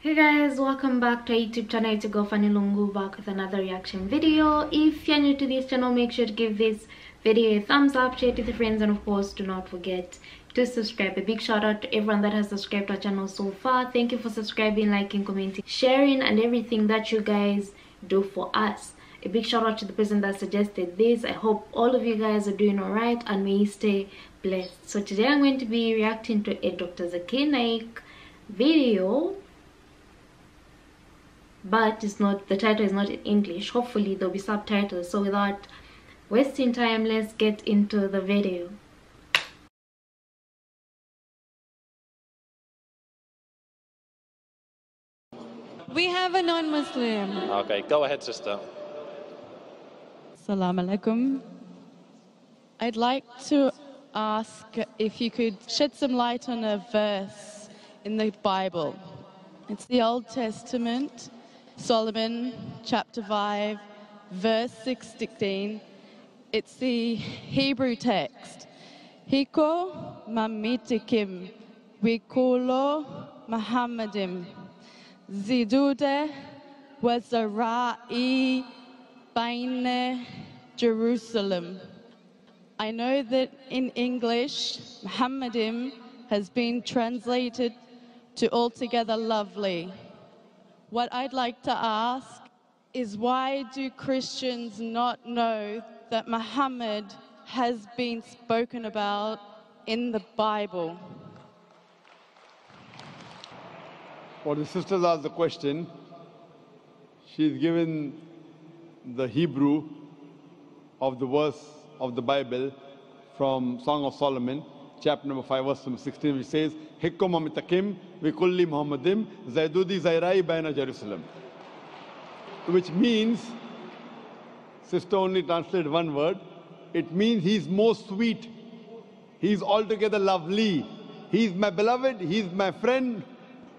Hey guys, welcome back to our YouTube channel. It's your girl Fanny Lungu back with another reaction video. If you're new to this channel, make sure to give this video a thumbs up, share it with your friends, and of course, do not forget to subscribe. A big shout out to everyone that has subscribed to our channel so far. Thank you for subscribing, liking, commenting, sharing, and everything that you guys do for us. A big shout out to the person that suggested this. I hope all of you guys are doing alright and may you stay blessed. So today I'm going to be reacting to a Dr. Zakir Naik video but it's not the title is not in english hopefully there'll be subtitles so without wasting time let's get into the video We have a non-Muslim. Okay, go ahead, sister. Salam alaikum. I'd like to ask if you could shed some light on a verse in the Bible. It's the Old Testament, Solomon chapter 5, verse 16. It's the Hebrew text. Hiko mamitikim wikulo Muhammadim zidude wazarai baine Jerusalem. I know that in English, Muhammadim has been translated to altogether lovely. What I'd like to ask is why do Christians not know that Muhammad has been spoken about in the Bible? Well, the sisters asked the question. She's given the Hebrew of the verse of the Bible from Song of Solomon, chapter number 5, verse number 16, which says, Hikkum amitakim vikulli Muhammadim zaidudi zairai baina Jerusalem. Which means, sister only translated one word, it means he's most sweet. He's altogether lovely. He's my beloved. He's my friend.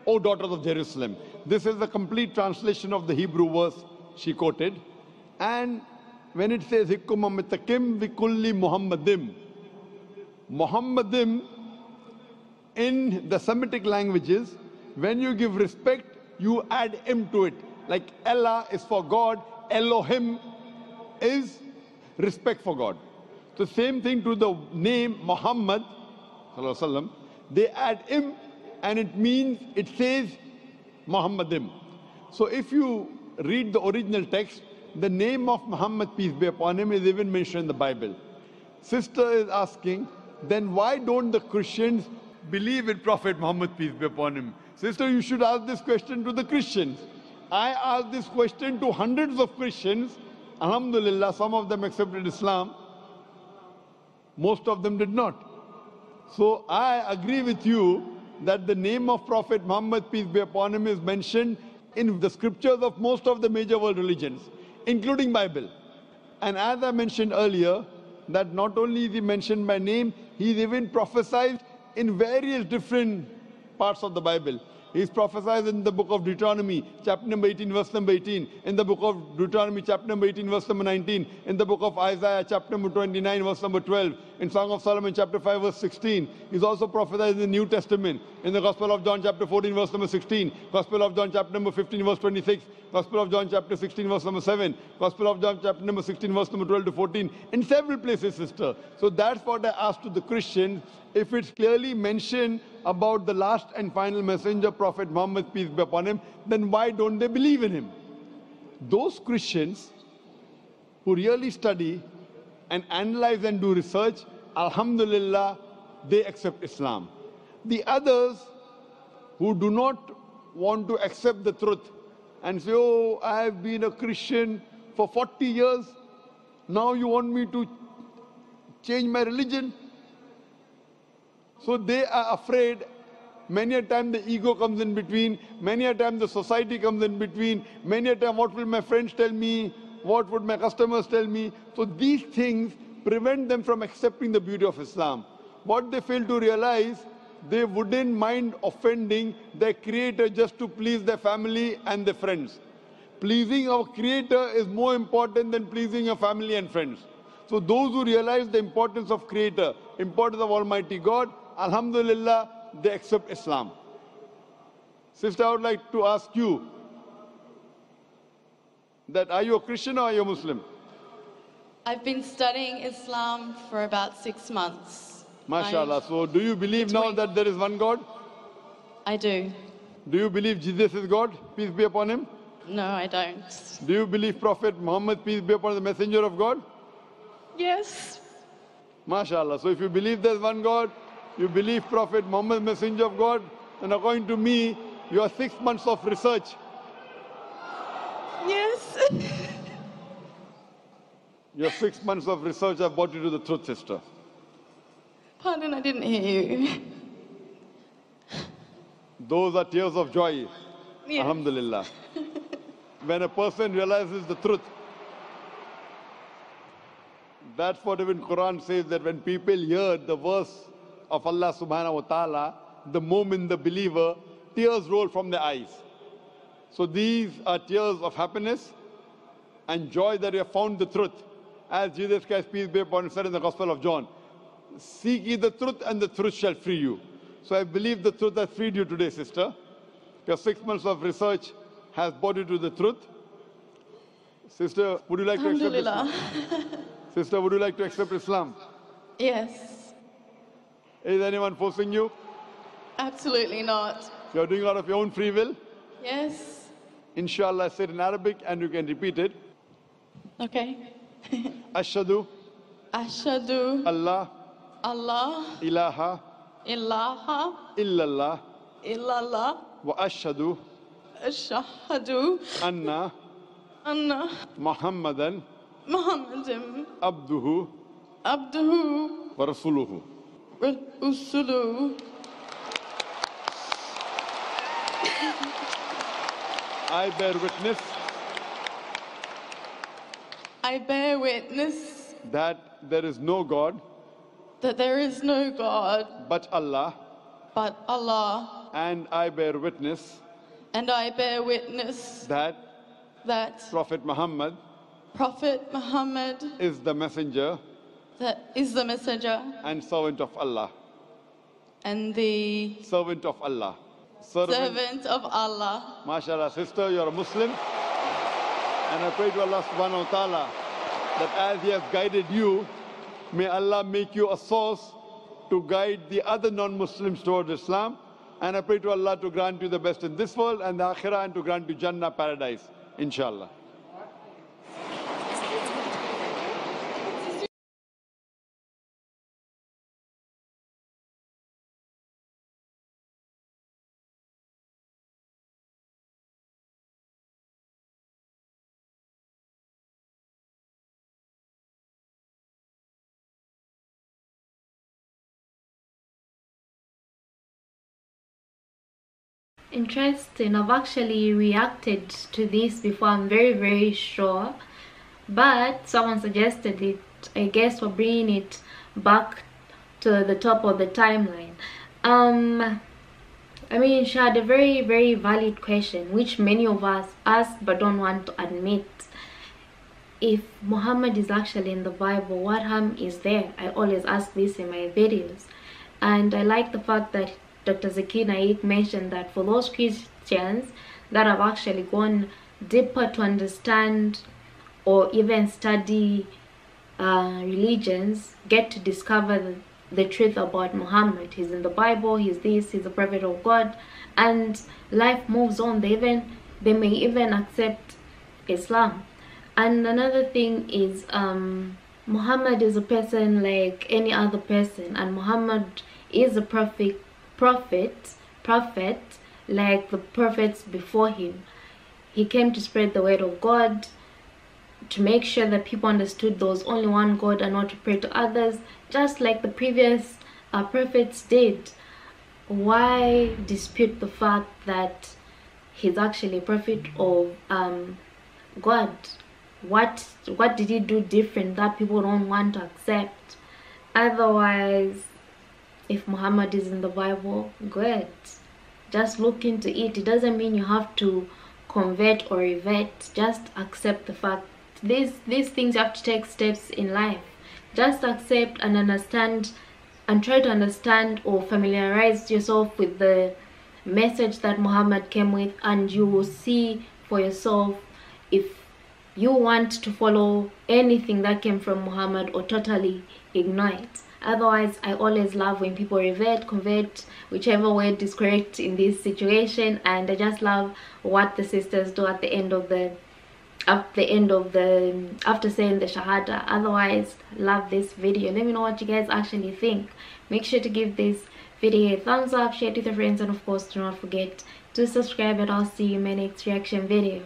O daughters of Jerusalem. This is the complete translation of the Hebrew verse she quoted. And when it says Hikkum amitakim vikulli Muhammadim, Muhammadim in the Semitic languages, when you give respect, you add im to it. Like Allah is for God, Elohim is respect for God. The same thing to the name Muhammad, they add im and it means, it says Muhammadim. So if you read the original text, the name of Muhammad, peace be upon him, is even mentioned in the Bible. Sister is asking, then why don't the Christians believe in Prophet Muhammad, peace be upon him? Sister, you should ask this question to the Christians. I asked this question to hundreds of Christians. Alhamdulillah, some of them accepted Islam. Most of them did not. So I agree with you that the name of Prophet Muhammad, peace be upon him, is mentioned in the scriptures of most of the major world religions, including Bible. And as I mentioned earlier, that not only is he mentioned by name, he is even prophesied in various different parts of the Bible. He is prophesied in the book of Deuteronomy, chapter number 18, verse number 18. In the book of Deuteronomy, chapter number 18, verse number 19. In the book of Isaiah, chapter number 29, verse number 12. In Song of Solomon, chapter 5, verse 16. He is also prophesied in the New Testament. In the Gospel of John, chapter 14, verse number 16. Gospel of John, chapter number 15, verse 26. Gospel of John, chapter 16, verse number 7. Gospel of John, chapter number 16, verse number 12 to 14. In several places, sister. So that's what I asked to the Christians. If it's clearly mentioned about the last and final messenger, Prophet Muhammad, peace be upon him, then why don't they believe in him? Those Christians who really study and analyze and do research, Alhamdulillah, they accept Islam. The others who do not want to accept the truth and say, oh, I have been a Christian for 40 years, now you want me to change my religion? So they are afraid. Many a time the ego comes in between. Many a time the society comes in between. Many a time what will my friends tell me? What would my customers tell me? So these things prevent them from accepting the beauty of Islam. What they fail to realize, they wouldn't mind offending their creator just to please their family and their friends. Pleasing our creator is more important than pleasing your family and friends. So those who realize the importance of creator, importance of Almighty God, Alhamdulillah, they accept Islam. Sister, I would like to ask you that are you a Christian or are you a Muslim? I've been studying Islam for about six months. MashaAllah. So do you believe now that there is one God? I do. Do you believe Jesus is God? Peace be upon him. No, I don't. Do you believe Prophet Muhammad, peace be upon him, the messenger of God? Yes. MashaAllah. So if you believe there's one God, you believe Prophet Muhammad, messenger of God, then according to me, your six months of research, your six months of research have brought you to the truth, sister. Pardon, I didn't hear you. Those are tears of joy. Yes. Alhamdulillah. when a person realizes the truth, that's what even Quran says that when people hear the verse of Allah subhanahu wa ta'ala, the moment the believer, tears roll from their eyes. So these are tears of happiness and joy that you have found the truth. As Jesus Christ, peace be upon him, said in the Gospel of John, Seek ye the truth and the truth shall free you. So I believe the truth has freed you today, sister. Your six months of research has brought you to the truth. Sister, would you like to accept Islam? Sister, would you like to accept Islam? Yes. Is anyone forcing you? Absolutely not. You're doing out of your own free will? Yes. Inshallah, I said in Arabic and you can repeat it. Okay. أشهد أشهد الله الله إله إله إلا الله إلا الله وأشهد أشهد أن أن محمدا محمدا عبده عبده ورسوله ورسوله I bear witness I bear witness that there is no God that there is no God but Allah, but Allah, and I bear witness and I bear witness that that Prophet Muhammad Prophet Muhammad is the messenger that is the messenger and servant of Allah. and the Servant of Allah. Servant. servant of Allah. MashaAllah, sister, you're a Muslim. And I pray to Allah subhanahu wa ta'ala that as He has guided you, may Allah make you a source to guide the other non-Muslims towards Islam. And I pray to Allah to grant you the best in this world and the akhirah and to grant you Jannah paradise, inshallah. Interesting. I've actually reacted to this before. I'm very, very sure. But someone suggested it. I guess we're bringing it back to the top of the timeline. Um, I mean, she had a very, very valid question, which many of us ask but don't want to admit. If Muhammad is actually in the Bible, what harm is there? I always ask this in my videos. And I like the fact that Dr. Zakir Naik mentioned that for those Christians that have actually gone deeper to understand or even study uh, religions, get to discover the, the truth about Muhammad. He's in the Bible, he's this, he's a prophet of God, and life moves on. They even they may even accept Islam. And another thing is um, Muhammad is a person like any other person, and Muhammad is a prophet, prophet, prophet like the prophets before him. He came to spread the word of God, to make sure that people understood there was only one God and not to pray to others, just like the previous uh, prophets did. Why dispute the fact that he's actually a prophet of um, God? What what did he do different that people don't want to accept? Otherwise, if Muhammad is in the Bible, good. Just look into it. It doesn't mean you have to convert or revert. Just accept the fact. These these things you have to take steps in life. Just accept and understand and try to understand or familiarize yourself with the message that Muhammad came with and you will see for yourself if you want to follow anything that came from Muhammad or totally ignore it. Otherwise, I always love when people revert, convert, whichever word is correct in this situation, and I just love what the sisters do at the end of the at the end of the after saying the shahada. Otherwise love this video. Let me know what you guys actually think. Make sure to give this video a thumbs up share it with your friends and of course do not forget to subscribe and i'll see you in my next reaction video